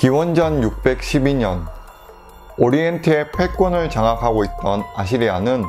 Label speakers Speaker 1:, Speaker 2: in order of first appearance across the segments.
Speaker 1: 기원전 612년 오리엔트의 패권을 장악하고 있던 아시리아는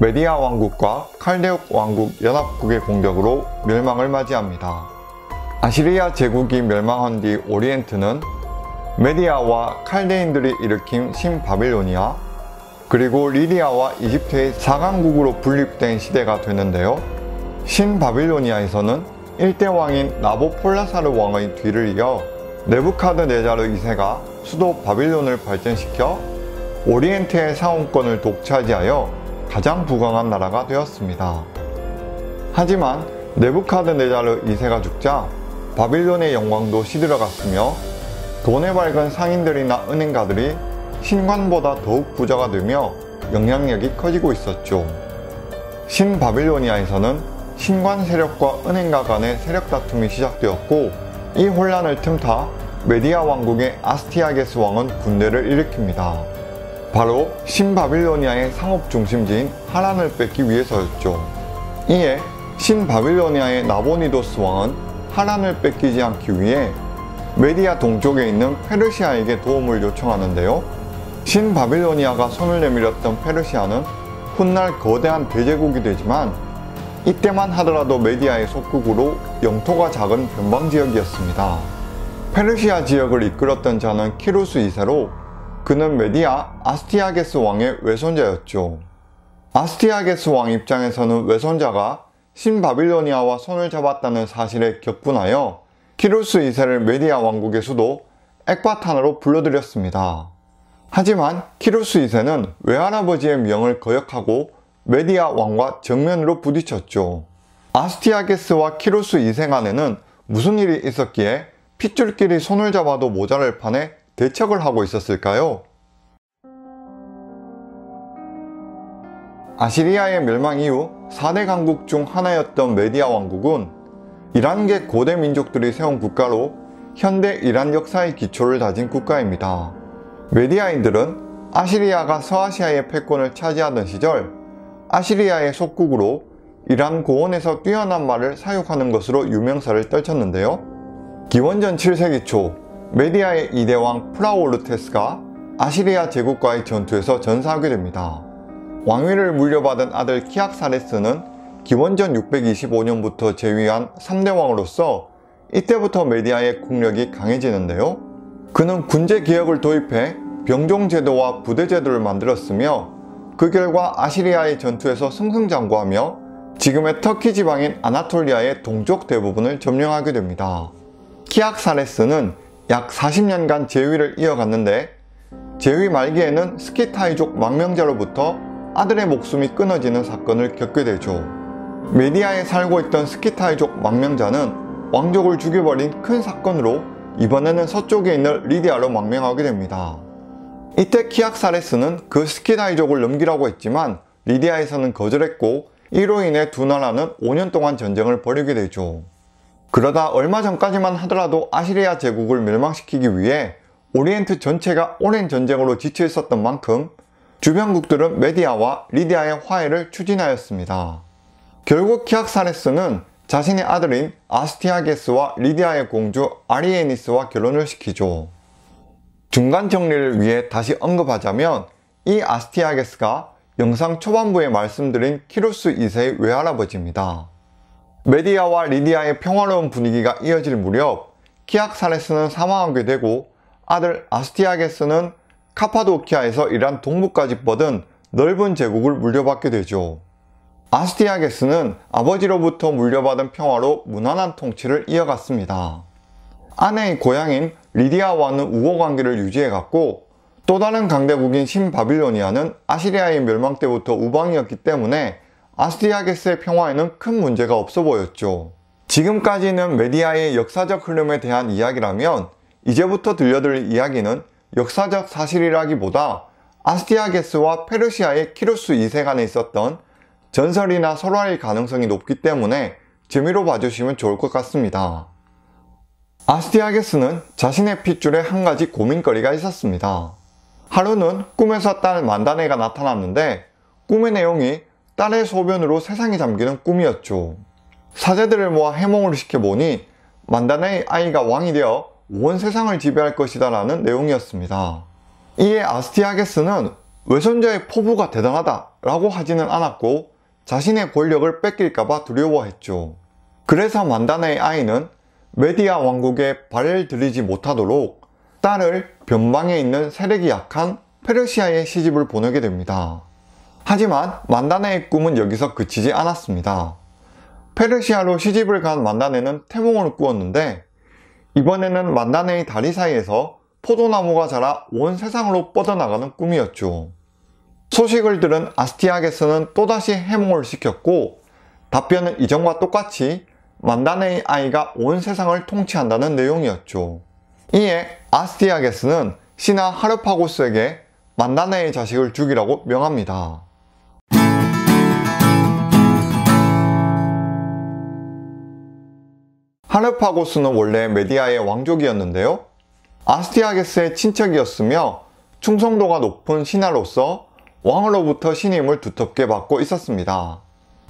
Speaker 1: 메디아 왕국과 칼데옥 왕국 연합국의 공격으로 멸망을 맞이합니다. 아시리아 제국이 멸망한 뒤 오리엔트는 메디아와 칼데인들이 일으킨 신바빌로니아 그리고 리디아와 이집트의 사강국으로 분립된 시대가 되는데요. 신바빌로니아에서는 일대 왕인 나보폴라사르 왕의 뒤를 이어 네부카드네자르 2세가 수도 바빌론을 발전시켜 오리엔트의 상원권을 독차지하여 가장 부강한 나라가 되었습니다. 하지만 네부카드네자르 2세가 죽자 바빌론의 영광도 시들어갔으며 돈에 밝은 상인들이나 은행가들이 신관보다 더욱 부자가 되며 영향력이 커지고 있었죠. 신바빌로니아에서는 신관 세력과 은행가 간의 세력 다툼이 시작되었고 이 혼란을 틈타 메디아 왕국의 아스티아게스 왕은 군대를 일으킵니다. 바로 신바빌로니아의 상업 중심지인 하란을 뺏기 위해서였죠. 이에 신바빌로니아의 나보니도스 왕은 하란을 뺏기지 않기 위해 메디아 동쪽에 있는 페르시아에게 도움을 요청하는데요. 신바빌로니아가 손을 내밀었던 페르시아는 훗날 거대한 대제국이 되지만 이때만 하더라도 메디아의 속국으로 영토가 작은 변방 지역이었습니다. 페르시아 지역을 이끌었던 자는 키루스 2세로 그는 메디아 아스티아게스 왕의 외손자였죠. 아스티아게스 왕 입장에서는 외손자가 신바빌로니아와 손을 잡았다는 사실에 격분하여 키루스 2세를 메디아 왕국의 수도 엑바타나로 불러들였습니다. 하지만 키루스 2세는 외할아버지의 명을 거역하고 메디아 왕과 정면으로 부딪혔죠. 아스티아게스와 키루스 2세 간에는 무슨 일이 있었기에 핏줄끼리 손을 잡아도 모자랄 판에 대척을 하고 있었을까요? 아시리아의 멸망 이후 4대 강국 중 하나였던 메디아 왕국은 이란계 고대 민족들이 세운 국가로 현대 이란 역사의 기초를 다진 국가입니다. 메디아인들은 아시리아가 서아시아의 패권을 차지하던 시절 아시리아의 속국으로 이란 고원에서 뛰어난 말을 사육하는 것으로 유명세를 떨쳤는데요. 기원전 7세기 초 메디아의 이대왕 프라오르테스가 아시리아 제국과의 전투에서 전사하게 됩니다. 왕위를 물려받은 아들 키악사레스는 기원전 625년부터 제위한 3대 왕으로서 이때부터 메디아의 국력이 강해지는데요. 그는 군제 개혁을 도입해 병종 제도와 부대 제도를 만들었으며 그 결과 아시리아의 전투에서 승승장구하며 지금의 터키 지방인 아나톨리아의 동쪽 대부분을 점령하게 됩니다. 키악사레스는 약 40년간 제위를 이어갔는데 제위 말기에는 스키타이족 망명자로부터 아들의 목숨이 끊어지는 사건을 겪게 되죠. 메디아에 살고 있던 스키타이족 망명자는 왕족을 죽여버린 큰 사건으로 이번에는 서쪽에 있는 리디아로 망명하게 됩니다. 이때 키악사레스는 그 스키다이족을 넘기라고 했지만 리디아에서는 거절했고 이로 인해 두 나라는 5년 동안 전쟁을 벌이게 되죠. 그러다 얼마 전까지만 하더라도 아시리아 제국을 멸망시키기 위해 오리엔트 전체가 오랜 전쟁으로 지쳐 있었던 만큼 주변국들은 메디아와 리디아의 화해를 추진하였습니다. 결국 키악사레스는 자신의 아들인 아스티아게스와 리디아의 공주 아리에니스와 결혼을 시키죠. 중간 정리를 위해 다시 언급하자면 이 아스티아게스가 영상 초반부에 말씀드린 키루스 2세의 외할아버지입니다. 메디아와 리디아의 평화로운 분위기가 이어질 무렵 키악사레스는 사망하게 되고 아들 아스티아게스는 카파도키아에서 이란 동부까지 뻗은 넓은 제국을 물려받게 되죠. 아스티아게스는 아버지로부터 물려받은 평화로 무난한 통치를 이어갔습니다. 아내의 고향인 리디아와는 우호 관계를 유지해갔고 또 다른 강대국인 신바빌로니아는 아시리아의 멸망 때부터 우방이었기 때문에 아스티아게스의 평화에는 큰 문제가 없어 보였죠. 지금까지는 메디아의 역사적 흐름에 대한 이야기라면 이제부터 들려드릴 이야기는 역사적 사실이라기보다 아스티아게스와 페르시아의 키루스 2세 간에 있었던 전설이나 설화일 가능성이 높기 때문에 재미로 봐주시면 좋을 것 같습니다. 아스티아게스는 자신의 핏줄에 한 가지 고민거리가 있었습니다. 하루는 꿈에서 딸 만다네가 나타났는데 꿈의 내용이 딸의 소변으로 세상에 잠기는 꿈이었죠. 사제들을 모아 해몽을 시켜보니 만다네의 아이가 왕이 되어 온 세상을 지배할 것이다 라는 내용이었습니다. 이에 아스티아게스는 외손자의 포부가 대단하다 라고 하지는 않았고 자신의 권력을 뺏길까봐 두려워했죠. 그래서 만다네의 아이는 메디아 왕국에 발을 들이지 못하도록 딸을 변방에 있는 세력이 약한 페르시아에 시집을 보내게 됩니다. 하지만 만다네의 꿈은 여기서 그치지 않았습니다. 페르시아로 시집을 간 만다네는 태몽을 꾸었는데 이번에는 만다네의 다리 사이에서 포도나무가 자라 온 세상으로 뻗어나가는 꿈이었죠. 소식을 들은 아스티아게스는 또다시 해몽을 시켰고 답변은 이전과 똑같이 만다네의 아이가 온 세상을 통치한다는 내용이었죠. 이에 아스티아게스는 신하 하르파고스에게 만다네의 자식을 죽이라고 명합니다. 하르파고스는 원래 메디아의 왕족이었는데요. 아스티아게스의 친척이었으며 충성도가 높은 신하로서 왕으로부터 신임을 두텁게 받고 있었습니다.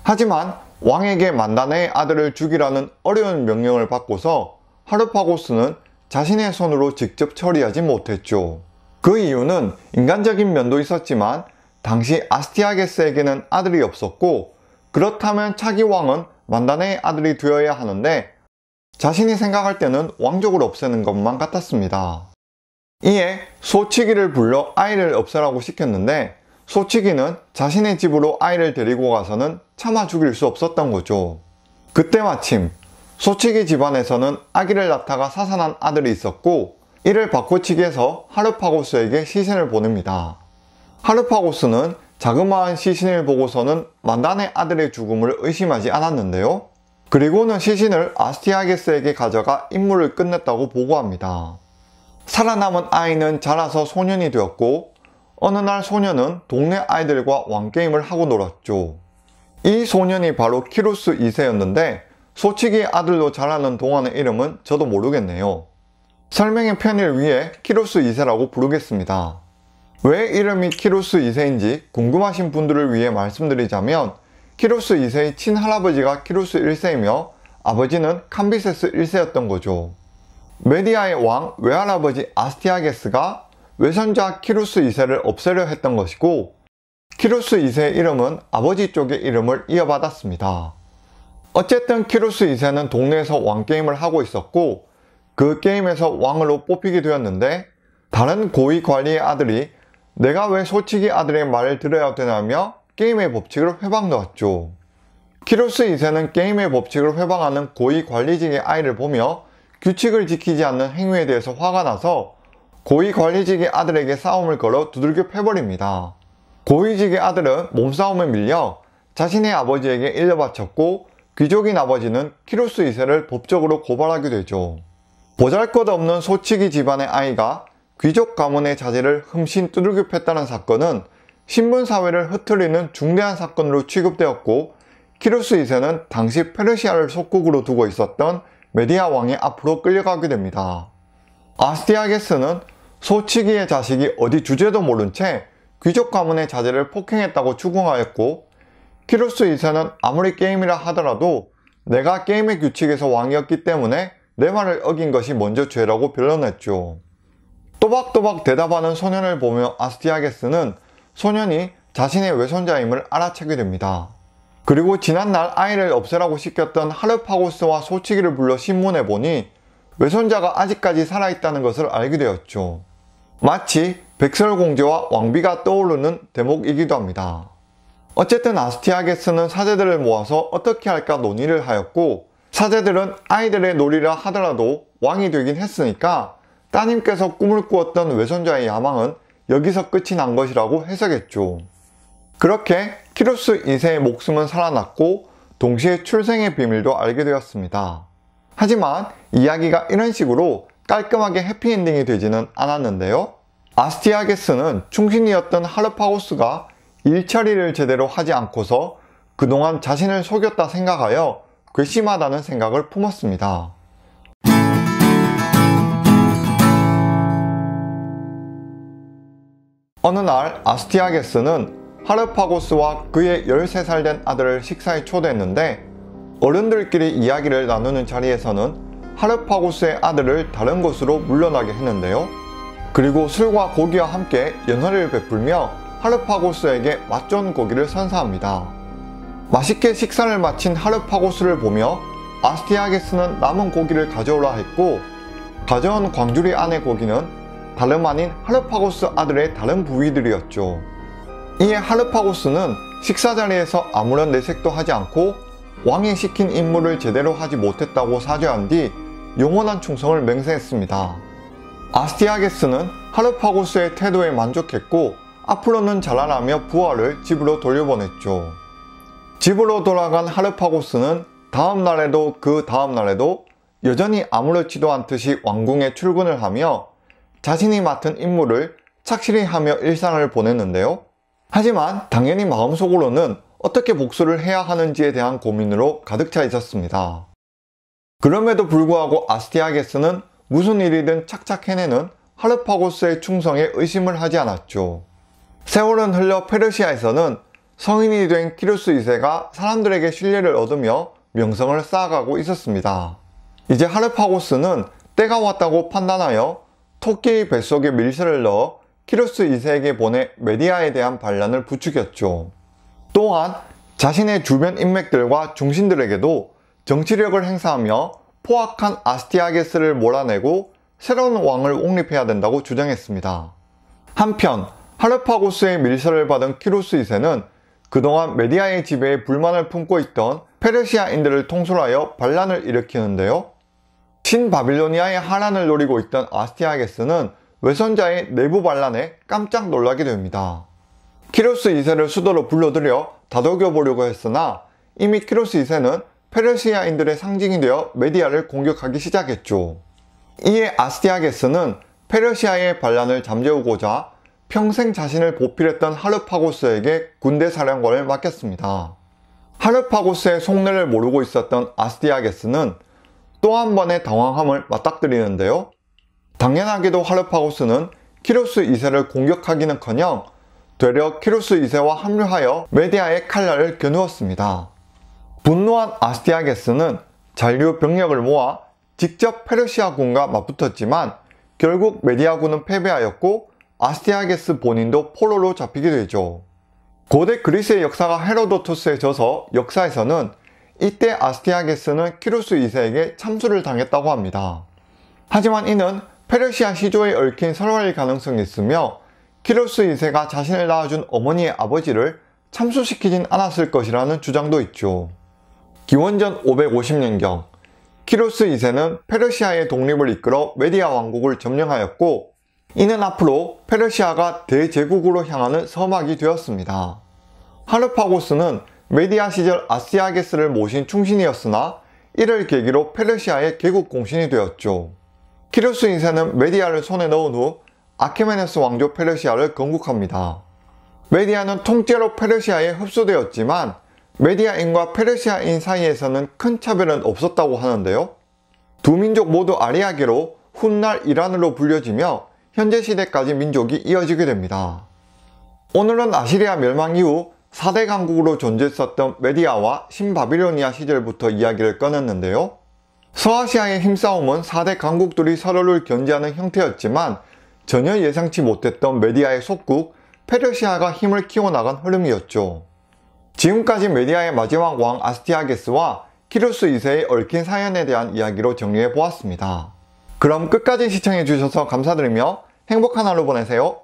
Speaker 1: 하지만 왕에게 만다네의 아들을 죽이라는 어려운 명령을 받고서 하르파고스는 자신의 손으로 직접 처리하지 못했죠. 그 이유는 인간적인 면도 있었지만 당시 아스티아게스에게는 아들이 없었고 그렇다면 차기 왕은 만다네의 아들이 되어야 하는데 자신이 생각할 때는 왕족을 없애는 것만 같았습니다. 이에 소치기를 불러 아이를 없애라고 시켰는데 소치기는 자신의 집으로 아이를 데리고 가서는 참아 죽일 수 없었던 거죠. 그때 마침 소치기 집안에서는 아기를 낳다가 사산한 아들이 있었고 이를 바코치기해서 하르파고스에게 시신을 보냅니다. 하르파고스는 자그마한 시신을 보고서는 만단의 아들의 죽음을 의심하지 않았는데요. 그리고는 시신을 아스티아게스에게 가져가 임무를 끝냈다고 보고합니다. 살아남은 아이는 자라서 소년이 되었고 어느 날 소년은 동네 아이들과 왕게임을 하고 놀았죠. 이 소년이 바로 키루스 2세였는데 소치기 아들로 자라는 동안의 이름은 저도 모르겠네요. 설명의 편의를 위해 키루스 2세라고 부르겠습니다. 왜 이름이 키루스 2세인지 궁금하신 분들을 위해 말씀드리자면 키루스 2세의 친할아버지가 키루스 1세이며 아버지는 캄비세스 1세였던 거죠. 메디아의 왕 외할아버지 아스티아게스가 외손자 키루스 2세를 없애려 했던 것이고 키루스 2세의 이름은 아버지 쪽의 이름을 이어받았습니다. 어쨌든 키루스 2세는 동네에서 왕게임을 하고 있었고 그 게임에서 왕으로 뽑히게 되었는데 다른 고위 관리의 아들이 내가 왜 소치기 아들의 말을 들어야 되냐며 게임의 법칙을 훼방 놓았죠. 키루스 2세는 게임의 법칙을 훼방하는 고위 관리직의 아이를 보며 규칙을 지키지 않는 행위에 대해서 화가 나서 고위 관리직의 아들에게 싸움을 걸어 두들겨 패버립니다. 고위직의 아들은 몸싸움에 밀려 자신의 아버지에게 일러바쳤고 귀족인 아버지는 키루스 2세를 법적으로 고발하게 되죠. 보잘것없는 소치기 집안의 아이가 귀족 가문의 자제를 흠씬 두들겨 팼다는 사건은 신분사회를 흐트리는 중대한 사건으로 취급되었고 키루스 2세는 당시 페르시아를 속국으로 두고 있었던 메디아 왕의 앞으로 끌려가게 됩니다. 아스티아게스는 소치기의 자식이 어디 주제도 모른 채 귀족 가문의 자제를 폭행했다고 추궁하였고 키루스 2세는 아무리 게임이라 하더라도 내가 게임의 규칙에서 왕이었기 때문에 내 말을 어긴 것이 먼저 죄라고 변론했죠. 또박또박 대답하는 소년을 보며 아스티아게스는 소년이 자신의 외손자임을 알아채게 됩니다. 그리고 지난날 아이를 없애라고 시켰던 하르파고스와 소치기를 불러 신문해 보니 외손자가 아직까지 살아있다는 것을 알게 되었죠. 마치 백설공주와 왕비가 떠오르는 대목이기도 합니다. 어쨌든 아스티아게스는 사제들을 모아서 어떻게 할까 논의를 하였고 사제들은 아이들의 놀이라 하더라도 왕이 되긴 했으니까 따님께서 꿈을 꾸었던 외손자의 야망은 여기서 끝이 난 것이라고 해석했죠. 그렇게 키루스 2세의 목숨은 살아났고 동시에 출생의 비밀도 알게 되었습니다. 하지만 이야기가 이런 식으로 깔끔하게 해피엔딩이 되지는 않았는데요. 아스티아게스는 충신이었던 하르파고스가 일처리를 제대로 하지 않고서 그동안 자신을 속였다 생각하여 괘씸하다는 생각을 품었습니다. 어느 날 아스티아게스는 하르파고스와 그의 13살 된 아들을 식사에 초대했는데 어른들끼리 이야기를 나누는 자리에서는 하르파고스의 아들을 다른 곳으로 물러나게 했는데요. 그리고 술과 고기와 함께 연회를 베풀며 하르파고스에게 맛 좋은 고기를 선사합니다. 맛있게 식사를 마친 하르파고스를 보며 아스티아게스는 남은 고기를 가져오라 했고 가져온 광주리 안의 고기는 다름 아닌 하르파고스 아들의 다른 부위들이었죠. 이에 하르파고스는 식사 자리에서 아무런 내색도 하지 않고 왕이 시킨 임무를 제대로 하지 못했다고 사죄한 뒤 영원한 충성을 맹세했습니다. 아스티아게스는 하르파고스의 태도에 만족했고 앞으로는 잘하라며 부하를 집으로 돌려보냈죠. 집으로 돌아간 하르파고스는 다음 날에도 그 다음 날에도 여전히 아무렇지도 않듯이 왕궁에 출근을 하며 자신이 맡은 임무를 착실히 하며 일상을 보냈는데요. 하지만 당연히 마음속으로는 어떻게 복수를 해야 하는지에 대한 고민으로 가득 차 있었습니다. 그럼에도 불구하고 아스티아게스는 무슨 일이든 착착 해내는 하르파고스의 충성에 의심을 하지 않았죠. 세월은 흘러 페르시아에서는 성인이 된 키루스 2세가 사람들에게 신뢰를 얻으며 명성을 쌓아가고 있었습니다. 이제 하르파고스는 때가 왔다고 판단하여 토끼의 뱃속에 밀서를 넣어 키루스 2세에게 보내 메디아에 대한 반란을 부추겼죠. 또한 자신의 주변 인맥들과 중신들에게도 정치력을 행사하며 포악한 아스티아게스를 몰아내고 새로운 왕을 옹립해야 된다고 주장했습니다. 한편 하르파고스의 밀서를 받은 키루스 2세는 그동안 메디아의 지배에 불만을 품고 있던 페르시아인들을 통솔하여 반란을 일으키는데요. 신바빌로니아의 하란을 노리고 있던 아스티아게스는 외손자의 내부 반란에 깜짝 놀라게 됩니다. 키루스 2세를 수도로 불러들여 다독여 보려고 했으나 이미 키루스 2세는 페르시아인들의 상징이 되어 메디아를 공격하기 시작했죠. 이에 아스티아게스는 페르시아의 반란을 잠재우고자 평생 자신을 보필했던 하르파고스에게 군대 사령관을 맡겼습니다. 하르파고스의 속내를 모르고 있었던 아스티아게스는 또 한 번의 당황함을 맞닥뜨리는데요. 당연하게도 하르파고스는 키로스 2세를 공격하기는커녕 되려 키로스 2세와 합류하여 메디아에 칼날을 겨누었습니다. 분노한 아스티아게스는 잔류 병력을 모아 직접 페르시아군과 맞붙었지만 결국 메디아군은 패배하였고 아스티아게스 본인도 포로로 잡히게 되죠. 고대 그리스의 역사가 헤로도토스의 저서 역사에서는 이때 아스티아게스는 키루스 2세에게 참수를 당했다고 합니다. 하지만 이는 페르시아 시조에 얽힌 설화일 가능성이 있으며 키루스 2세가 자신을 낳아준 어머니의 아버지를 참수시키진 않았을 것이라는 주장도 있죠. 기원전 550년경 키루스 2세는 페르시아의 독립을 이끌어 메디아 왕국을 점령하였고 이는 앞으로 페르시아가 대제국으로 향하는 서막이 되었습니다. 하르파고스는 메디아 시절 아스티아게스를 모신 충신이었으나 이를 계기로 페르시아의 개국 공신이 되었죠. 키루스 2세는 메디아를 손에 넣은 후 아케메네스 왕조 페르시아를 건국합니다. 메디아는 통째로 페르시아에 흡수되었지만 메디아인과 페르시아인 사이에서는 큰 차별은 없었다고 하는데요. 두 민족 모두 아리아계로 훗날 이란으로 불려지며 현재 시대까지 민족이 이어지게 됩니다. 오늘은 아시리아 멸망 이후 4대 강국으로 존재했었던 메디아와 신바빌로니아 시절부터 이야기를 꺼냈는데요. 서아시아의 힘싸움은 4대 강국들이 서로를 견제하는 형태였지만 전혀 예상치 못했던 메디아의 속국 페르시아가 힘을 키워나간 흐름이었죠. 지금까지 메디아의 마지막 왕 아스티아게스와 키루스 2세의 얽힌 사연에 대한 이야기로 정리해 보았습니다. 그럼 끝까지 시청해 주셔서 감사드리며 행복한 하루 보내세요.